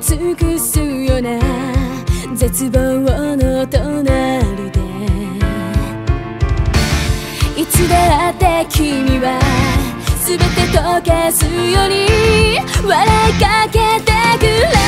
尽くすような絶望の隣で。いつだって君は全て溶かすように笑いかけてくれ。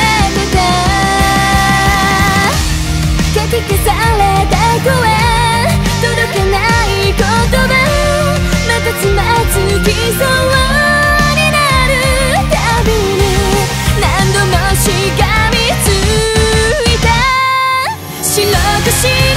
しい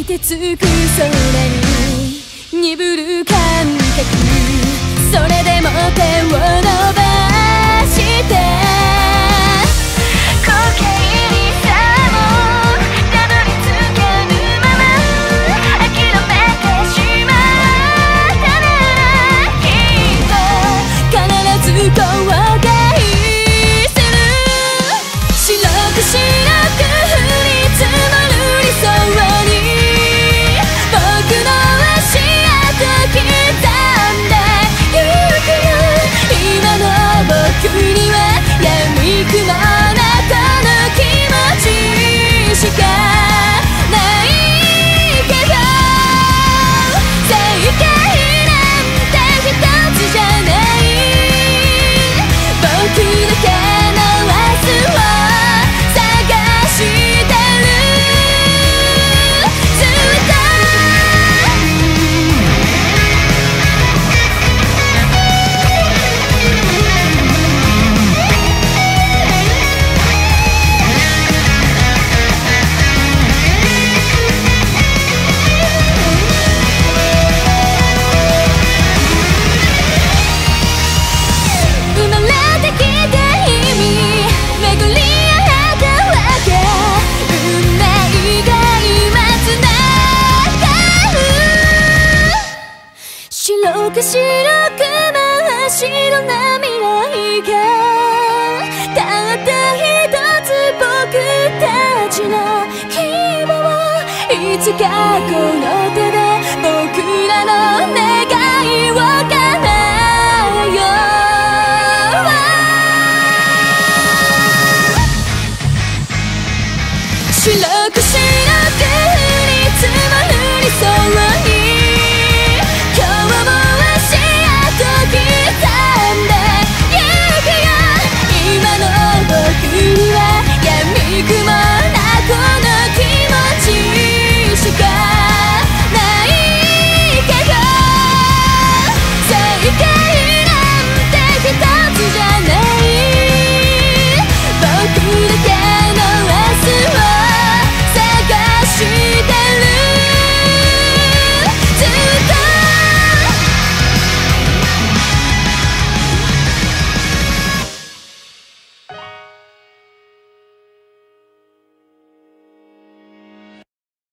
てつく空に鈍る感覚それでも手を白く白く真っ白な未来がたった一つ僕たちの希望いつかこの手で僕らの願いを叶えよう。白く白く降り積もる理想を